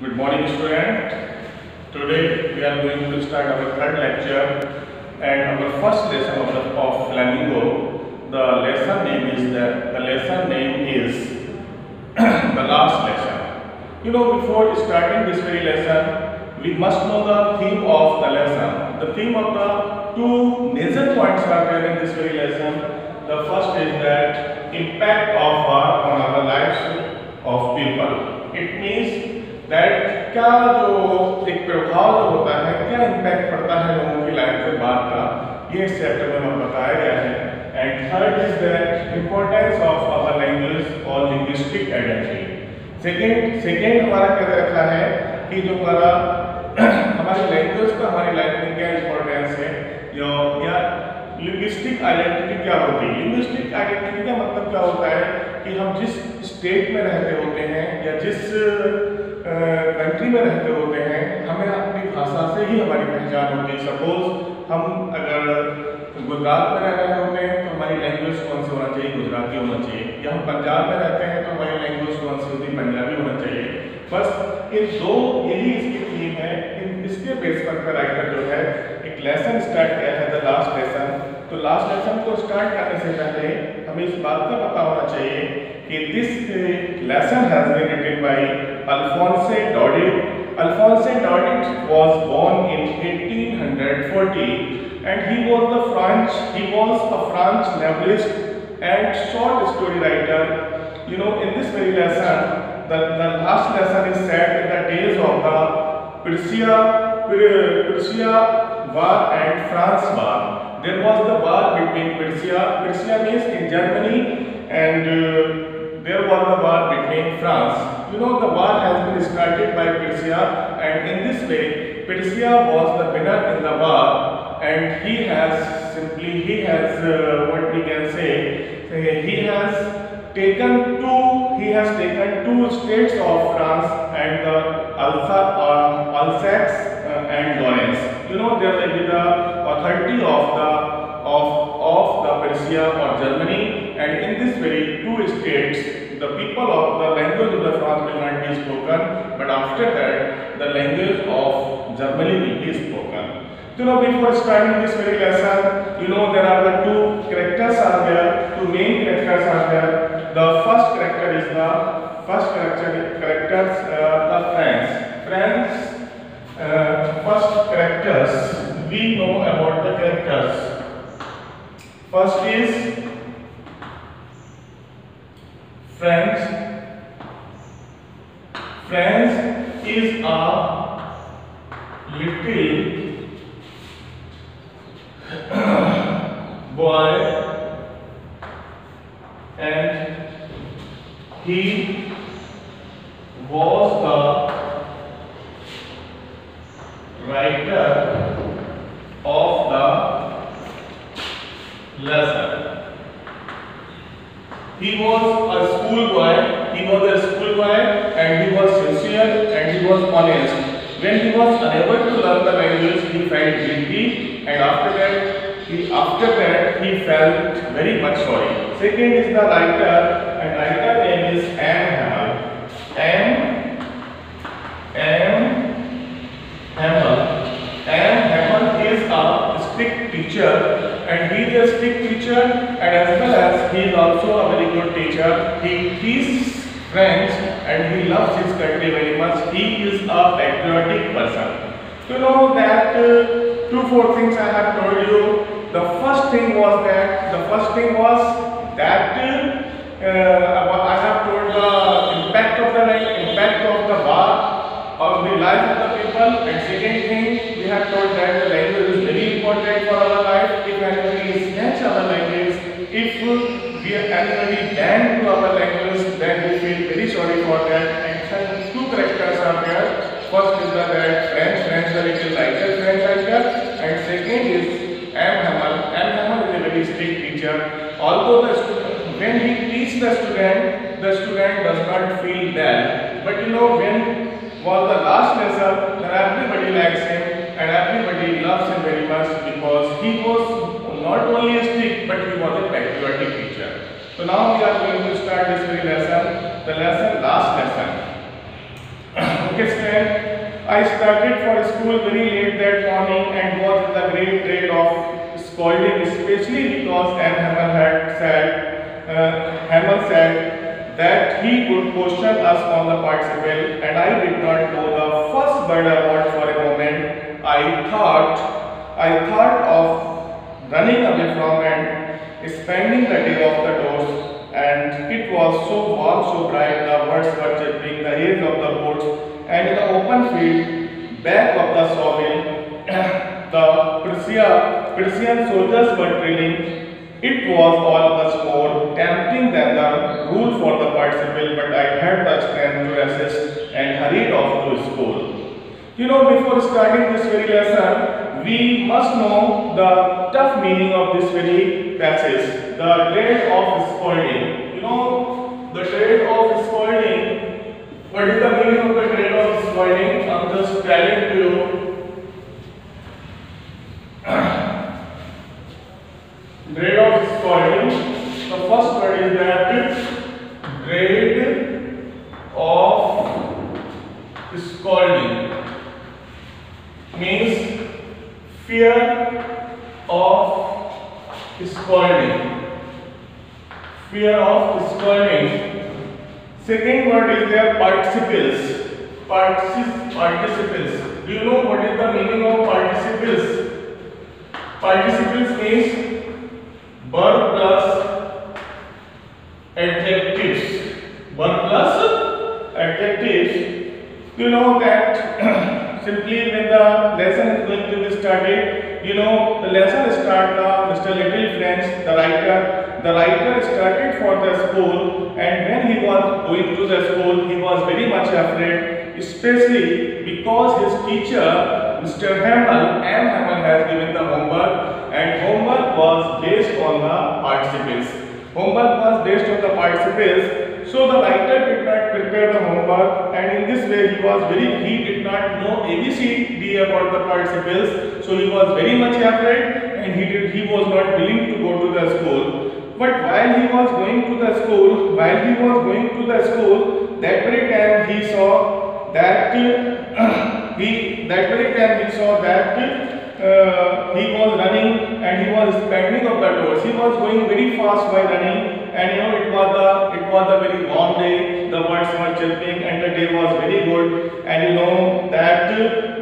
Good morning student. Today we are going to start our third lecture and our first lesson of, the, of Flamingo. The lesson name is the, the lesson name is the last lesson. You know before starting this very lesson we must know the theme of the lesson. The theme of the two major points are there in this very lesson. The first is that impact of war on our lives of people. It means that क्या जो एक प्रभाव जो होता है, क्या impact पड़ता है लोगों की लाइफ के बाद का? ये इस चैप्टर में हमें बताया गया है। And third is that importance of our language और लिंग्विस्टिक आइडेंटिटी सेकेंड सेकेंड हमारा क्या रखा है कि जो हमारा, हमारी लैंग्वेज का हमारी लाइफ में क्या इम्पोर्टेंस है? या या लिंग्विस्टिक आइडेंटिटी क्या होती है? लिंग्विस्टिक आइडेंटिटी का मतलब क्या होता है कि हम जिस स्टेट में रहते होते हैं या जिस में रहते होते हैं, हमें अपनी भाषा से ही हमारी पहचान होती है। सपोज़ हम अगर गुजरात में रह रहे होते हैं तो हमारी लैंग्वेज कौन सी होना चाहिए? गुजराती होना चाहिए। या हम पंजाब में रहते हैं तो हमारी लैंग्वेज कौन सी होती? है पंजाबी होना चाहिए। बस इन दो, यही इसकी थीम है। इन, इसके बेस पर राइटर जो है, एक लेसन स्टार्ट किया है द लास्ट लेसन तो लास्ट लेसन को स्टार्ट करने से पहले हमें इस बात का पता होना चाहिए कि this lesson has been written by अल्फोंसे डॉडिट Alphonse Daudet was born in 1840 and he was the French he was a French novelist and short story writer you know in this very lesson the, the last lesson is set in the days of the Persia Persia war and France war there was the war between Persia Persia means in Germany and uh, there was the war between France. You know the war has been started by Persia and in this way Persia was the winner in the war and he has simply he has uh, what we can say uh, he has taken two he has taken two states of France and the uh, Alsace uh, and Lorraine. You know there will be the authority of the of of the Persia or Germany and in this very two states the people of the language of the France will not be spoken but after that the language of Germany will be spoken. You know before starting this very lesson you know there are the two characters are there two main characters are there. The first character is the first character characters uh, the Franz. Franz uh, first characters we know about the characters. First is Franz, Franz is a little boy and he was the writer of the lesson. He was a schoolboy, he was a schoolboy and he was sincere and he was honest. When he was unable to learn the language, he felt guilty and after that, he, after that he felt very much sorry. Second is the writer and writer name is. Hamel. M. M. Hamel. M. Hamel is a strict teacher strict teacher and as well as he is also a very good teacher. He teaches French and he loves his country very much. He is a patriotic person. You know that uh, two four things I have told you. The first thing was that the first thing was that uh, I have told the impact of the impact of the war on the life of the people and second thing we have told that the language is very important for our life if our language if we are anybody ban to our language then we feel very sorry for that. And two characters are there. First is the that French French the little lighter French writer and second is M. Hamel M. Hamel is a very strict teacher. Although the when he teaches the student the student does not feel that but you know when was the last lesson that everybody likes him and everybody loves him very much because he was not only a strict but he was a patriotic teacher. So now we are going to start this very lesson, the lesson last lesson. okay, I started for school very late that morning and was in the great dread of scolding, especially because M. Hamel had said, uh, Hamel said that he would question us on the participle and I did not know the first word about for a moment. I thought, I thought of running away from and spending the day off the doors and it was so warm, so bright, the birds were chirping, the haze of the woods and in the open field back of the sawmill the Persia, Persian soldiers were drilling. It was all much more tempting than the rule for the participle, but I had the strength to resist and hurried off to school. You know, before starting this very lesson, we must know the tough meaning of this very passage, the trade of spoiling. You know, the trade of spoiling, what is the meaning of the dread of scolding? I'm just telling to you. dread of scolding. The first word is that dread of scolding means fear of scolding. Fear of scolding Second word is their participles. Particip participles. Do you know what is the meaning of participles? Participles means verb plus adjectives. Verb plus adjectives. You know that simply when the lesson is going to be started, you know the lesson start the Mr. Little Franz, the writer the writer started for the school and when he was going to the school he was very much afraid because his teacher Mr. Hamel, M. Hamel has given the homework and homework was based on the participles. Homework was based on the participles so the writer did not prepare the homework and in this way he was very, he did not know ABCD about the participles so he was very much afraid and he did, he was not willing to go to the school. But while he was going to the school, while he was going to the school, that very time he saw that uh, he that very time he saw that uh, he was running and he was spending of the doors. He was going very fast while running, and you know it was the it was a very warm day. The birds were chirping, and the day was very good. And you know that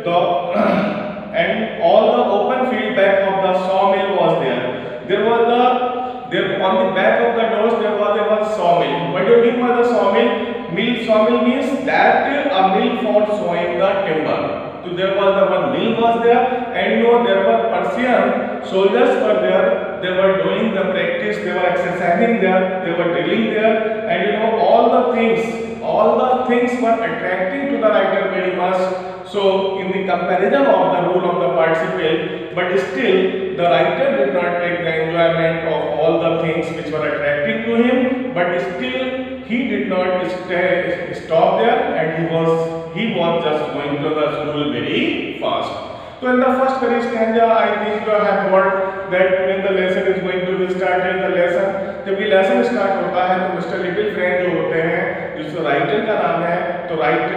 the and all the open field back of the sawmill was there. There was the there on the back of the doors there was a one sawmill. What do you mean by the sawmill? Mill sawmill means that a mill for sawing the timber. So there was the one mill was there and you know there were Persian soldiers were there. They were doing the practice, they were exercising there, they were drilling there and you know all the things, all the things were attracting to the writer very much. So in the comparison of the rule of the participle, but still the writer did not take the enjoyment of all the things which were attracting to him, but still he did not stay, stop there and he was he was just going to the school very fast. So in the first very stanza, I think you have heard that when the lesson is going to be started, the lesson जब ये lesson start होता है तो mister little friend जो होते हैं जिसको writer का नाम है तो right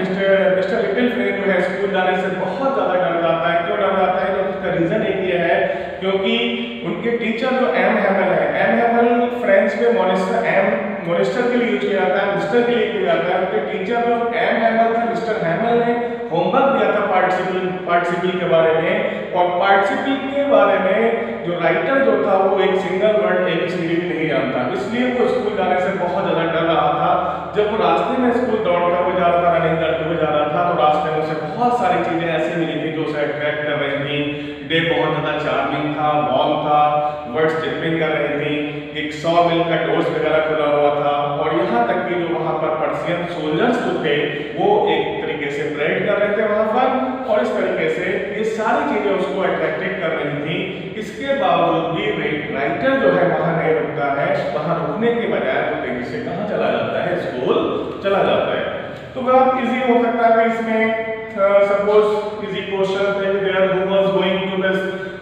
mister mister little friend जो है स्कूल जाने से बहुत ज़्यादा डर जाता है क्यों डर जाता है तो उसका रीज़न है क्योंकि उनके टीचर जो एम हैमल है एम हैमल फ्रेंच में मोनिस्टर एम मोनिस्टर के लिए यूज़ किया जाता है मिस्टर के लिए किया जाता है, उनके टीचर जो एम हैमल थे मिस्टर हैमल ने होमवर्क दिया था पार्टिसिपल पार्टिसिपल के बारे में और पार्टिसिपल के बारे में जो राइटर जो था, वो एक सिंगल वर्ड एबीसीडी भी नहीं जानता। इसलिए वो स्कूल जाने से बहुत ज़्यादा डर रहा था। जब वो रास्ते में स्कूल दौड़ता हुआ जा रहा था, रनिंग करते हुए जा रहा था तो रास्ते में उसे बहुत सारी चीज़ें ऐसी मिली थी जो उसे अट्रैक्ट डे बहुत ज़्यादा चार्मिंग था वॉर्म था वर्ड्स टिपिंग कर रही थी, एक सौ मिल का डोर्स वगैरह खुला हुआ था और यहाँ तक कि जो वहाँ पर पर्सियन सोल्जर्स जो थे, वो एक तरीके से परेड कर रहे थे वहाँ पर और इस तरीके से ये सारी चीज़ें उसको अट्रैक्टिव कर रही थी। इसके बावजूद भी राइटर जो है वहाँ नहीं रुकता है, वहाँ रुकने के बजाय वो तेज़ी से कहाँ चला जाता है? स्कूल चला जाता है। तो बात इजी हो सकता है इसमें सपोज़ इजी क्वेश्चन थे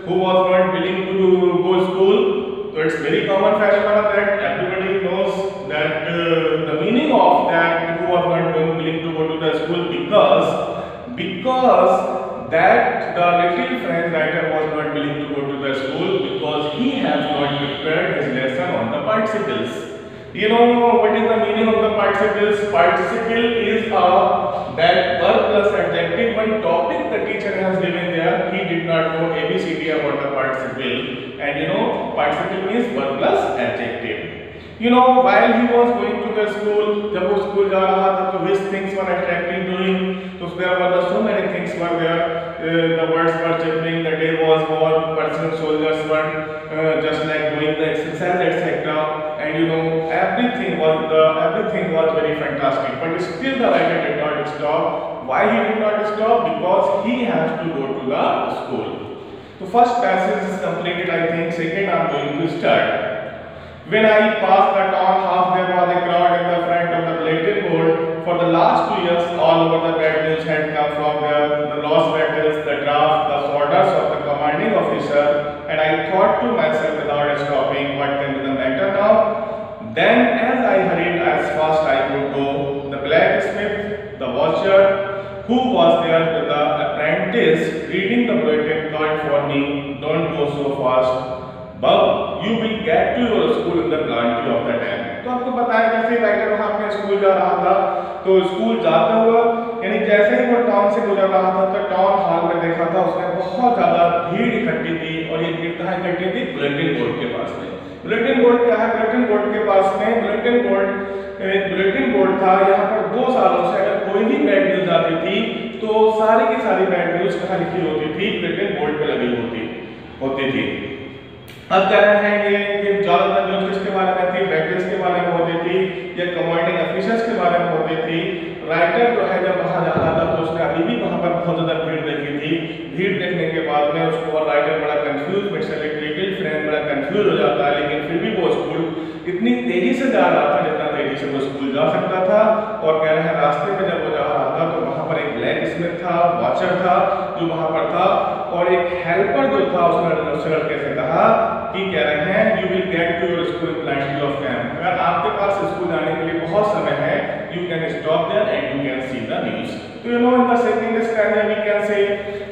who was not willing to go to school. So it's very common phenomenon that everybody knows that uh, the meaning of that who was not willing to go to the school because because that the little French writer was not willing to go to the school because he has not prepared his lesson on the participles. You know what is the meaning of the participles? Participle is a that verb plus adjective. One topic the teacher has given there, he did not know ABCD about the participle. And you know, participle means verb plus adjective. You know, while he was going to the school, the school school जा रहा his things were attracting to him. So there were the, so many things were there. Uh, the words were changing. The day was warm. Persian soldiers were uh, just like doing the exercise, etc. And you know, everything was the everything was very fantastic. But still, the writer did not stop. Why he did not stop? Because he has to go to the school. So first passage is completed. I think second I am going to start. When I passed the town half there was a crowd in the front of the bulletin board. For the last two years, all over the bad news had come from the, the lost battles, the draft, the orders of the commanding officer, and I thought to myself तो school जाता हुआ, यानी जैसे ही वो town से गुजर रहा था तो टाउन हॉल में देखा था उसमें बहुत ज़्यादा भीड़ इकट्ठी थी और ये भीड़ कहाँ इकट्ठी थी बुलेटिन बोर्ड के पास में। बुलेटिन बोर्ड क्या है? बुलेटिन बोर्ड के पास में बुलेटिन बोर्ड बुलेटिन बोर्ड था। यहाँ पर दो सालों से अगर कोई भी बैड न्यूज़ आती थी तो सारी की सारी बैड न्यूज़ कहाँ लिखी होती थी? बुलेटिन बोर्ड पे लगी होती होती थी। अब कह रहे हैं ये कि ज़्यादातर न्यूज़ किसके बारे में थी बैटल्स के बारे में होती थी या कमांडिंग ऑफिसर्स के बारे में होती थी राइटर जो है जब वहाँ जा रहा था तो उसने अभी भी वहाँ पर बहुत ज़्यादा भीड़ देखी थी भीड़ देखने के बाद में उसको और राइटर कंफ्यूज लिटिल फ्रेंड बड़ा कंफ्यूज हो जाता है, लेकिन फिर भी वो स्कूल इतनी तेज़ी से जा रहा था जितना तेज़ी से वो स्कूल जा सकता था। और कह रहे हैं, रास्ते में जब वो जा रहा था तो वहाँ पर एक ब्लैक स्मिथ था वॉचर था जो वहाँ पर था। और एक हेल्पर जो था, उसने उससे लड़के से कहा कि कह रहे हैं you will get to your school in plenty of camp अगर आपके पास स्कूल जाने के लिए बहुत समय है you can stop there and you can see the news तो you know in the second standard we can say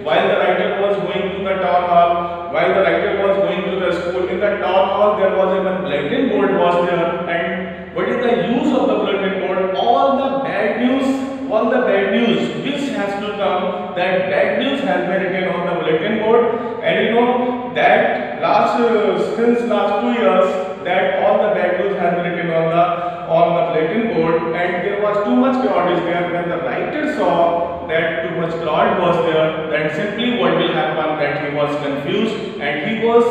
while the writer was going to the town hall while the writer was going to the school in the town hall there was a bulletin board was there and what is the use of the bulletin board? All the bad news all the bad news which has to come that bad news has been written on the bulletin board. And you know that last uh, since last two years that all the bad news has been written on the on the bulletin board and there was too much crowd is there. When the writer saw that too much crowd was there then simply what will happen? That he was confused and he was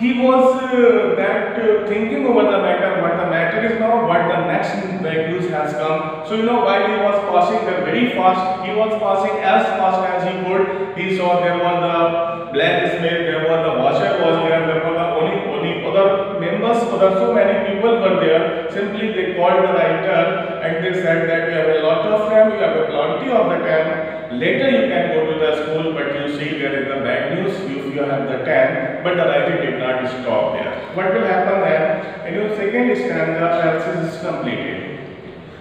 he was uh, that uh, thinking over the matter what the matter is now what the next news has come. So you know while he was passing there very fast he was passing as fast as he could. He saw there was the blacksmith there was the washer was there there were the only only other members other so many people were there simply they called the writer and they said that we have a lot of time we have a plenty of the time later you can go to the school but you see there is the bad news if you have the time but the writer did not stop there what will happen then in your second stanza analysis is completed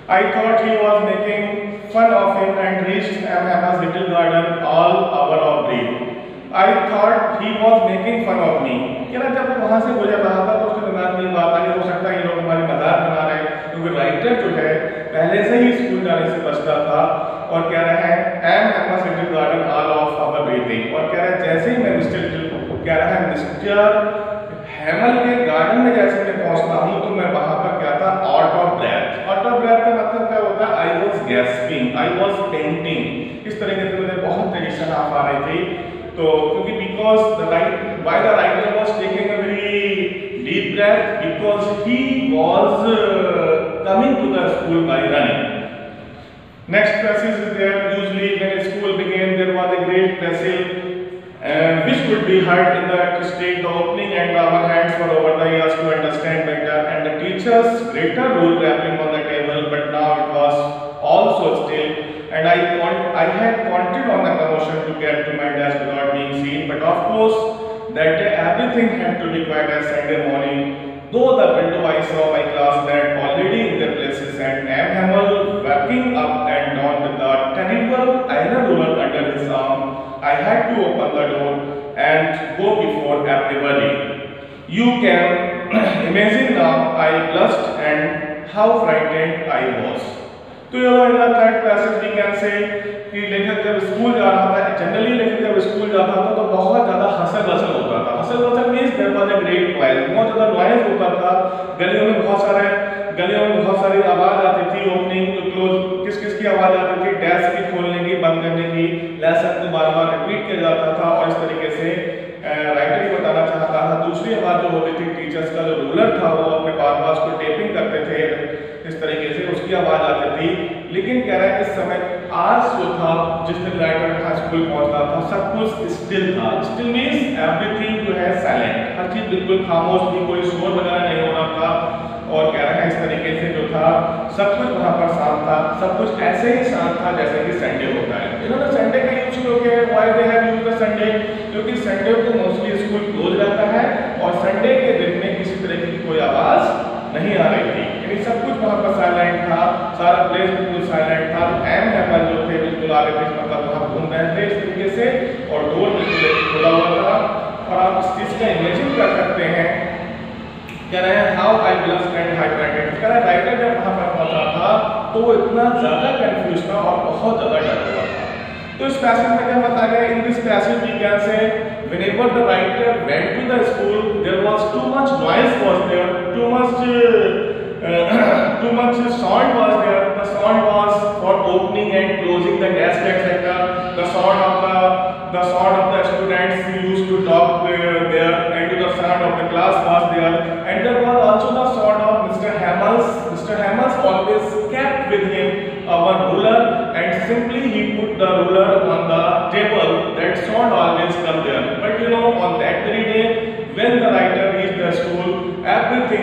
I thought he was making fun of him and reached Amhama's little garden all hour of breath. I thought he was making fun of me. क्या ना जब वहाँ से गुजर रहा था तो में ये बात आई हो सकता है ये लोग हमारी मज़ाक बना रहे हैं, क्योंकि राइटर जो है, पहले से ही स्कूल जाने से बचता था और कह रहे हैं M Hamel's little garden all of our breathing और कह रहे हैं, जैसे ही मैं मिस्टर लिटिल कह रहा है मिस्टर हैमल के गार्डन में जैसे मैं पहुँचता हूँ तो मैं वहाँ पर क्या था? Out of breath out of breath का मतलब क्या होता है? I was gasping I was panting इस तरीके से मुझे बहुत आप आ रही थी। तो क्योंकि because the right why the writer was taking that because he was uh, coming to the school by running. Next passage is there. Usually when school began, there was a great passage uh, which could be heard in the street. The opening and our hands were over the ears to understand better and the teacher's greater rule rapping on the table but now it was also still and I, want, I had counted on the commotion to get to my desk without being seen but of course that everything had to be quiet as Sunday morning though the window I saw my classmate already in their places and M. Hamel working up and down with the terrible iron ruler under his arm, I had to open the door and go before everybody. You can imagine now I blushed and how frightened I was. तो ये in third passage we can say कि लेखक जब school जा रहा था generally लेखक जब स्कूल जाता था तो बहुत ज़्यादा हसल वसल होता था। Hustle bustle means there was a great noise बहुत ज़्यादा नॉइज़ होता था। गलियों में बहुत सारे, गलियों में बहुत सारी आवाज़ आती थी ओपनिंग क्लोज किस किस की आवाज़ आती थी? डेस्क की खोलने की, बंद करने की लेसन को बार बार रिपीट किया जाता था और इस तरीके से राइटर ही बताना चाहता था। दूसरी बात जो होती थी टीचर्स का जो रूलर था, वो अपने बार बार उसको टेपिंग करते थे। उसकी आवाज़ आती थी लेकिन कह रहा है इस समय आज जो था, जिस दिन राइटर था स्कूल पहुँचता था, सब कुछ स्टिल था। स्टिल मीन्स एवरीथिंग जो है साइलेंट हर चीज़ बिल्कुल खामोश थी, कोई शोर वगैरह नहीं हो रहा था। और कह रहा है इस तरीके से जो था, सब कुछ वहाँ पर शांत था। सब कुछ ऐसे ही शांत था जैसे कि संडे होता है। इन्होंने संडे का यूज़ पैसेज में क्या बताया गया in this passage he can say whenever the writer went to the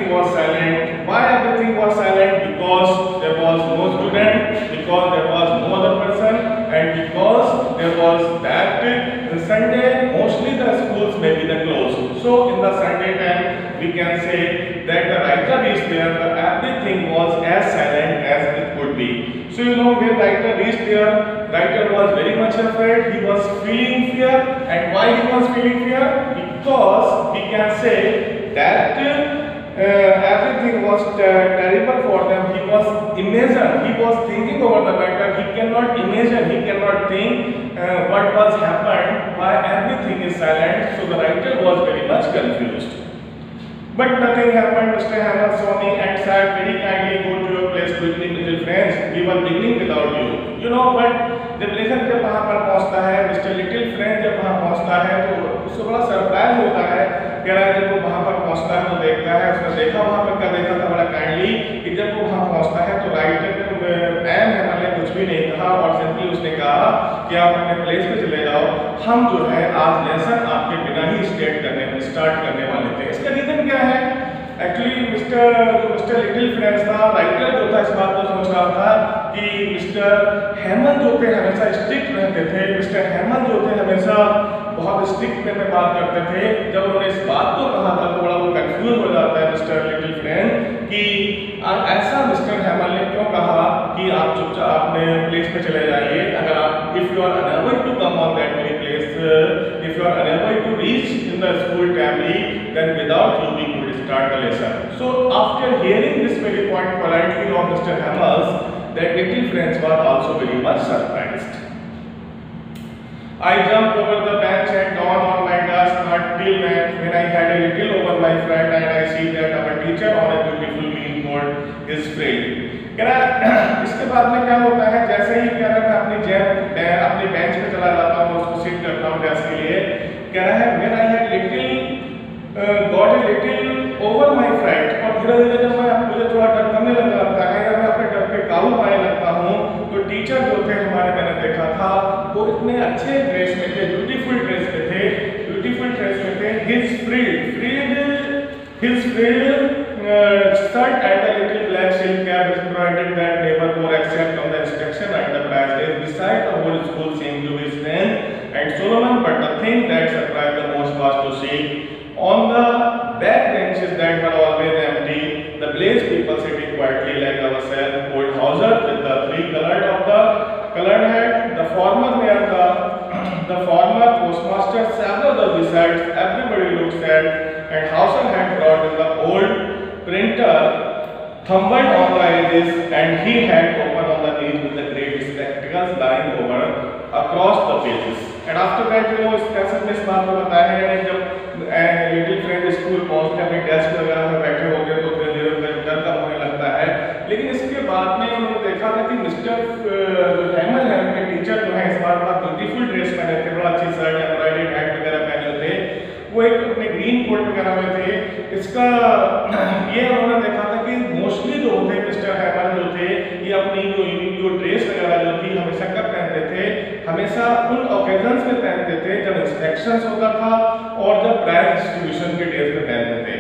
everything was silent. Why everything was silent? Because there was no student because there was no other person and because there was that sunday mostly the schools may be the closed. So in the sunday time we can say that the writer is there the everything was as silent as it could be. So you know when writer reached there writer was very much afraid. He was feeling fear. And why he was feeling fear? Because we can say that everything was ter- terrible for them. He was imagine, he was thinking over the matter. He cannot imagine, he cannot think uh, what was happened, why everything is silent. So the writer was very much confused. But nothing happened. Mr. Hammer saw me and said, very kindly go to your place quickly, little friends. We were beginning without you. You know what? जब लेखक जब वहाँ पर पहुँचता है mister little friend जब वहाँ पहुँचता है तो उसको बड़ा सरप्राइज़ होता है कह रहा है जब वो वहाँ पर पहुँचता है तो देखता है उसने देखा वहाँ पर क्या देखा था बड़ा काइंडली कि जब वो वहाँ पहुँचता है तो राइटर मैम है मैंने कुछ भी नहीं कहा और सिंपली उसने कहा कि आप अपने प्लेस पे चले जाओ। हम जो है, आज लेसन आपके बिना ही स्टेट करने स्टार्ट करने वाले थे। इसका रीजन क्या है? एक्चुअली मिस्टर जो मिस्टर लिटिल फ्रेंड्स था राइटर जो था, इस बात को सोच रहा था कि मिस्टर हेमंत जो थे, हमेशा स्ट्रिक्ट रहते थे। मिस्टर हेमंत जो थे, हमेशा बहुत स्ट्रिक्ट में बात करते थे। जब उन्होंने इस बात को कहा था तो बड़ा वो कन्फ्यूज़ हो जाता है मिस्टर लिटिल फ्रेंड कि ऐसा मिस्टर हेमल ने क्यों कहा कि आप चुपचाप अपने प्लेस पे चले जाइए? अगर आप if you are unable to come on that मेरी place if you are unable to reach in the school timely then without you we could start the lesson so after hearing this very point politely on mister Hamel's the native friends were also very much surprised I jump over the bench and down until when, when I had a little over my friend and I see that our teacher on a beautiful green board is frayed. कह रहा इसके बाद में क्या होता है जैसे ही कह रहा मैं अपनी जैम अपनी बेंच पे चला जाता हूँ उसको सीट करता हूँ डेस्क के लिए कह रहा है I had little got a little over my fright और धीरे धीरे जब मैं मुझे थोड़ा डर करने लग जाता है या मैं अपने डर पे काबू पाने लगता हूँ तो टीचर जो थे हमारे मैंने देखा था वो इतने अच्छे ड्रेस में थे filled uh, shirt and a little black silk cap is provided that labor more accept from the inspection. at the price beside the whole school seemed to be strength and Solomon but the thing that surprised the most was to see on the back benches that were always empty the blaze people sitting quietly like ourselves old Hauser with the three colored of the colored hat the former mayor the the former postmaster several of the besides everybody looks at and Hausen had brought in the old printer, thumbled on the edges, and he had opened on the knees with the great spectacles lying over across the pages. And after that, you know, इस cassette में इस बात को बताया है जब little friend school पहुँचते अपने डेस्क वगैरह में बैठे होते हैं तो धीरे धीरे उनका डर कम होने लगता है लेकिन इसके बाद में उन्होंने देखा था कि मिस्टर जो है उनके टीचर जो है इस बार बड़ा ब्यूटीफुल ड्रेस पहने थे बड़ा अच्छी शर्ट एम्ब्रॉयडेड हैट वगैरह पहने थे वो एक अपने कोट थे। इसका, ये उन्होंने देखा था कि मोस्टली जो होते मिस्टर हैमल जो थे, ये अपनी जो जो ड्रेस वगैरह जो थी, हमेशा कब पहनते थे? हमेशा उन ओकेजन्स में पहनते थे जब इंस्पेक्शंस होता था और जब प्राइज डिस्ट्रीब्यूशन के डेज़ में पहनते थे।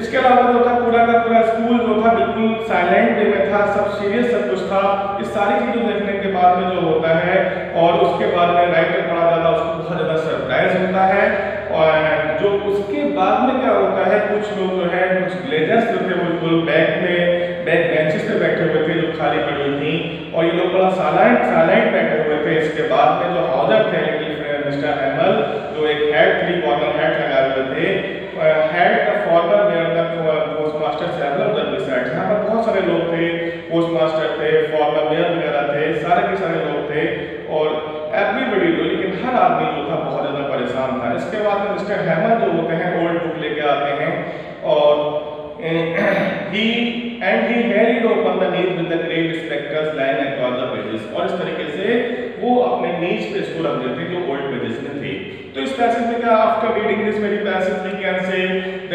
इसके अलावा जो था, पूरा का पूरा स्कूल जो था बिल्कुल साइलेंट वे में था, सब सीरियस सब कुछ था। इस सारी चीज़ों देखने के बाद में जो होता है और उसके बाद में राइटर बड़ा ज़्यादा, उसको बहुत ज़्यादा सरप्राइज़ होता है। और जो उसके बाद में क्या होता है, कुछ लोग जो है, कुछ ग्लेजर्स जो थे बिल्कुल बैक में बैक बेंचेस पे बैठे हुए थे, जो खाली पड़ी थी, और ये लोग बड़ा साइलेंट साइलेंट बैठे हुए थे। इसके बाद में जो हाउजर थे मिस्टर हैमल जो एक हेड थ्री कॉर्नर हेड लगाए हुए थे head the former where the post master several the research यहाँ पर बहुत सारे लोग थे पोस्ट मास्टर थे फॉर्मर मेयर वगैरह थे, सारे के सारे लोग थे, और एवरीबडी लेकिन हर आदमी जो था इसके बाद में मिस्टर हैमल जो होते हैं ओल्ड बुक लेके आते हैं और ही and he harried open the knees with the great spectres line across the pages और इस तरीके से वो अपने नीज पे इसको रख देते जो ओल्ड पेजेस में थे। तो इस पैसेज में क्या after reading this very passage we can say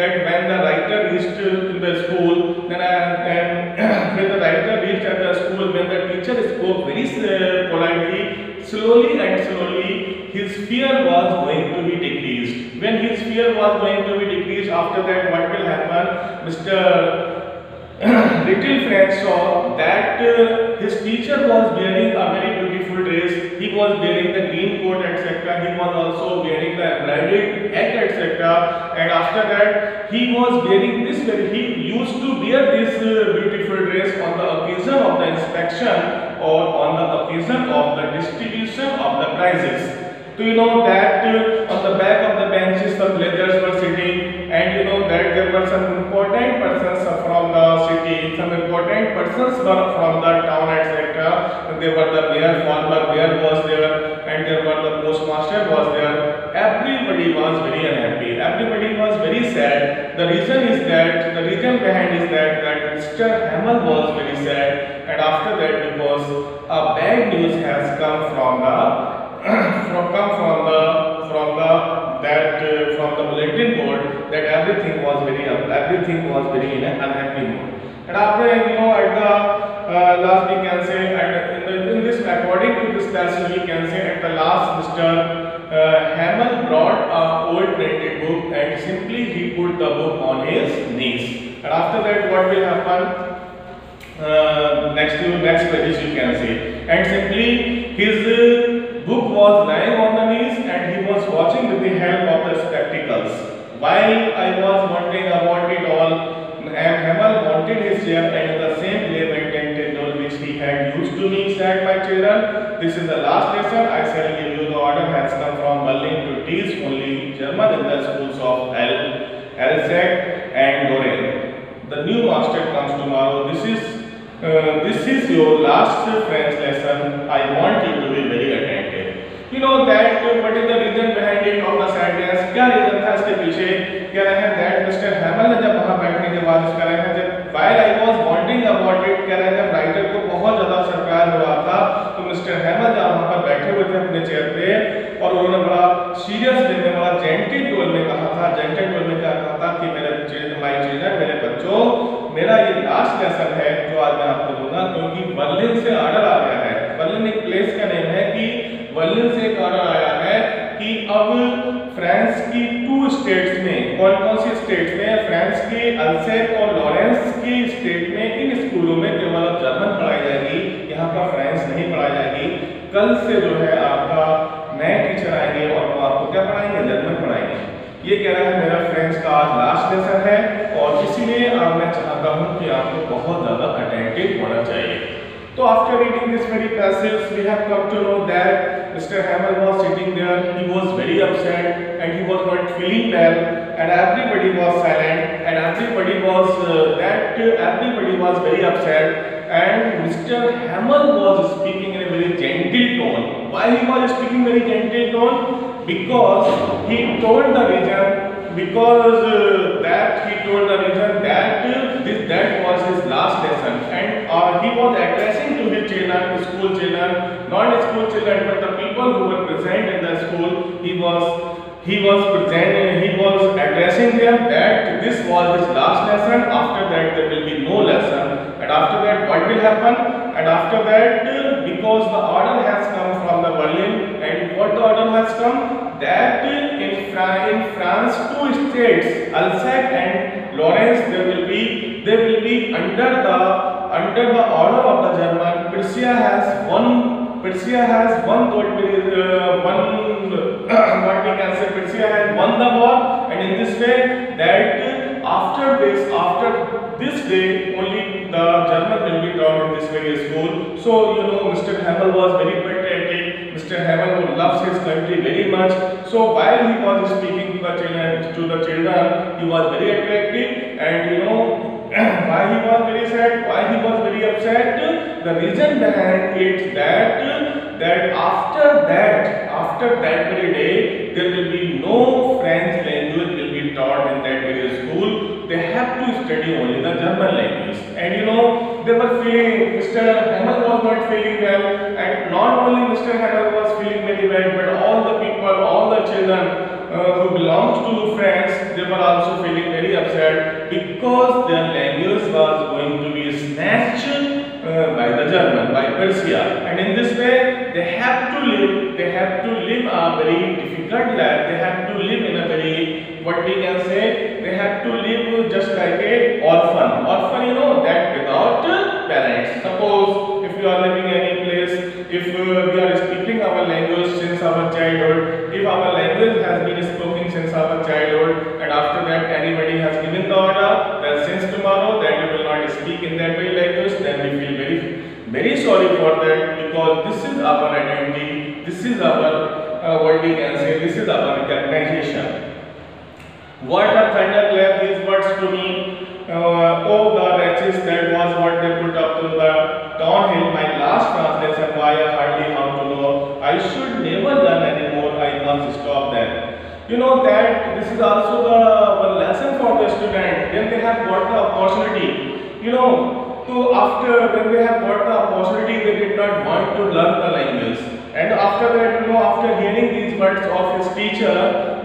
that when the writer reached in the school then and when the writer reached at the school when the teacher spoke very uh, politely slowly and his fear was going to be decreased when his fear was going to be decreased after that what will happen mr little Franz saw that uh, his teacher was wearing a very beautiful dress. He was wearing the green coat, etc. He was also wearing the embroidered hat, etc. And after that, he was wearing this. He used to wear this uh, beautiful dress on the occasion of the inspection or on the occasion of the distribution of the prizes. Do you know that uh, on the back of the benches some leathers were sitting and you know that there were some important persons from the city, some important persons were from the town etc. They were the mayor, former mayor was there and there were the postmaster was there. Everybody was very unhappy. Everybody was very sad. The reason is that, the reason behind is that, that Mr. Hamel was very sad and after that because a bad news has come from the from come from the from the that uh, from the bulletin board that everything was very everything was very in an unhappy mood. And after professor Hamel ने जब वहाँ बैठने के बाद उसका upset and he was not feeling well. And everybody was silent and everybody was uh, that uh, everybody was very upset. And Mr. Hamel was speaking in a very gentle tone. Why he was speaking very gentle tone? Because he told the reason because uh, that he told the reason that uh, this that was his last lesson. And uh, he was addressing to his children school children not school children but the people who were present in the school he was he was present he was addressing them that this was his last lesson. After that there will be no lesson. And after that what will happen? And after that uh, because the order has come from the Berlin and what the order has come? That in, France two states Alsace and Lorraine there will be they will be under the under the order of the German Prussia has one Prussia has we uh, one what we can say Prussia has won the war and in this way that after this after this day only the German will be taught in this very school so you know Mr. Hamel was very Mr. Hamel loves his country very much. So while he was speaking to the children, to the children, he was very attractive, and you know why he was very sad, why he was very upset. The reason behind it that that after that, after that very day, there will be no French language will be taught in that very school. They have to study only the German language, and you know they were feeling, Mr. Hamel was not feeling well and not only Mr. Hamel was feeling very well but all the people, all the children uh, who belonged to France, they were also feeling very upset because their language was going to be snatched uh, by the German, by Persia. And in this way, they have to live, they have to live a very difficult life, they have to live in a very, what we can say, they have to live just like a orphan. Orphan, you know, that without parents. Suppose if you are living any place, if uh, we are speaking our language since our childhood, if our language has been spoken since our childhood, and after that anybody has given the order that since tomorrow that we will not speak in that way language, then we feel very, very sorry for that because this is our identity, this is our uh, what we can say, this is our recognition. What a thunder clap these words to me. Uh, oh, the wretches, that was what they put up to the downhill. My last translation, why I hardly how to know. I should never learn anymore. I must stop that. You know that this is also the one lesson for the student. When they have got the opportunity, you know, so after when they have got the opportunity, they did not want to learn the language. And after that, you know, after hearing these words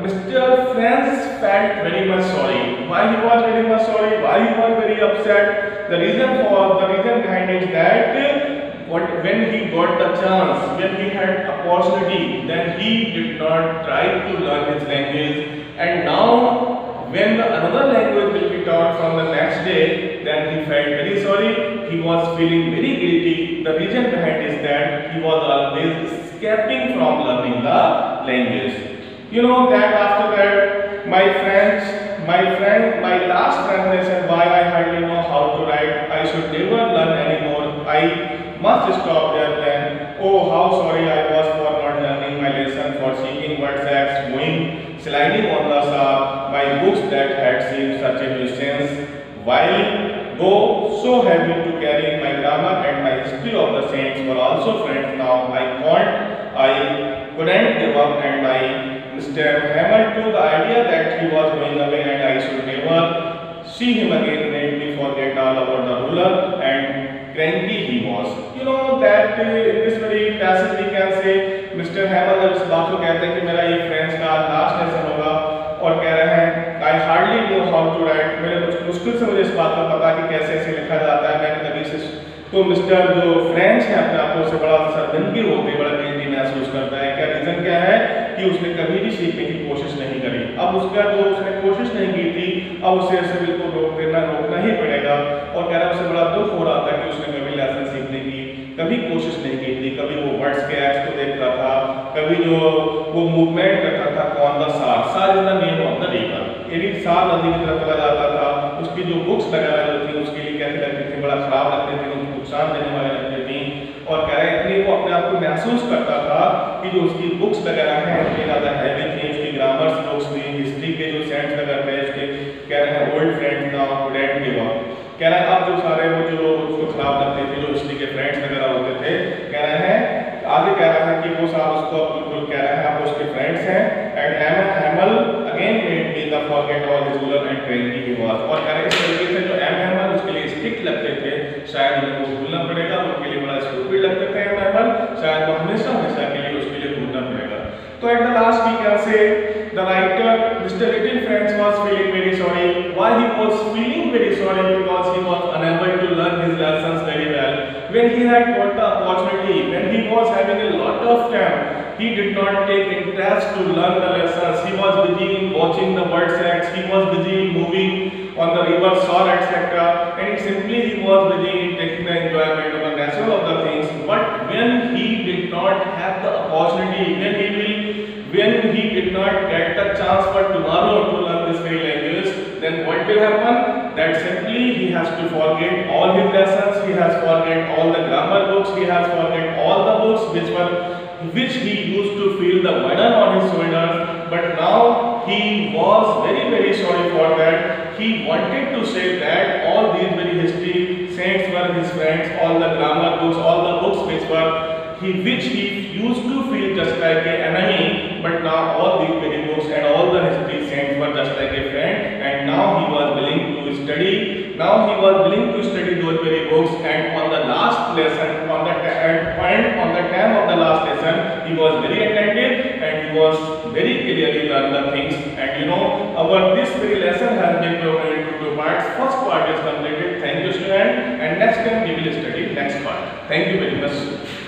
Mr. Franz felt very much sorry. Why he was very much sorry? Why he was very upset? The reason for the reason behind it is that what, when he got the chance, when he had opportunity, then he did not try to learn his language. And now, when another language will be taught from the next day, then he felt very sorry. He was feeling very guilty. The reason behind is that he was always escaping from learning the language. You know that after that, my friends, my friend, my last translation, why I hardly know how to write, I should never learn anymore. I must stop there then. Oh, how sorry I was for not learning my lesson, for seeking WhatsApps, going, sliding on the Saar, my books that had seemed such a nuisance. While though so happy to carry, my grammar and my history of the saints were also friends now. I can't, I couldn't give up and I Mr. Hamel to the idea that he was going away and I should never see him again made me forget all about the ruler and cranky he was. You know that uh, in this very passage we can say Mr. Hamel जब इस बात को कहते हैं कि मेरा ये French का लास्ट लेसन होगा और कह रहे हैं I hardly know how to write मेरे मुश्किल से मुझे इस बात का पता कि कैसे ऐसे लिखा जाता है मैंने कभी से तो मिस्टर जो फ्रेंच है अपने आप से बड़ा शर्मिंदगी होती है बड़ा बेइज्जती महसूस करता है क्या रीज़न क्या है कि उसने कभी भी सीखने की कोशिश नहीं करी। अब उसका जो उसने कोशिश नहीं की थी, अब उसे ऐसे बिल्कुल रोक देना, रोकना ही पड़ेगा। और कह रहा उसे बड़ा दुख हो रहा था कि उसने कभी लेसन सीखने की, कभी कोशिश नहीं की थी। कभी वो वर्ड्स के एक्ट को देखता था, कभी जो वो मूवमेंट करता था, कौन the Saar Saar is the name of the river यानी सार नदी की तरफ़ चला जाता था। उसकी जो बुक्स वगैरह जो थी, उसके लिए कैसे लगती थी, बड़ा खराब लगते थे नुकसान देने वाले महसूस करता था कि जो उसकी बुक्स वगैरह हैं इतनी ज़्यादा हैवी थी, उसकी ग्रामर्स बुक्स थी हिस्ट्री के जो सेंट्स वगैरह थे, उसके कह रहे हैं ओल्ड फ्रेंड था कुडेंट के अप कह रहे हैं अब to learn the lessons. He was busy in watching the bird acts. He was busy in moving on the river shore, etc. And simply he was busy in taking the enjoyment of the natural of the things. But when he did not have the opportunity, when he will when he did not get the chance for tomorrow to learn this very language, then what will happen? That simply he has to forget all his lessons, he has forget all the grammar books, he has forget all the books which were which he used to feel the burden on his shoulders. But now he was very very sorry for that. He wanted to say that all these very history saints were his friends, all the grammar books, all the books which were he, which he used to feel just like an enemy, but now all these very books and all the history saints were just like a friend, and now he was willing to study. Now he was willing to study those very books, and on the last lesson, on the point, on the time of the last lesson, he was very attentive and he was very clearly learn the things. And you know, our this very lesson has been broken into two parts. First part is completed. Thank you, student. And next time we will study next part. Thank you very much.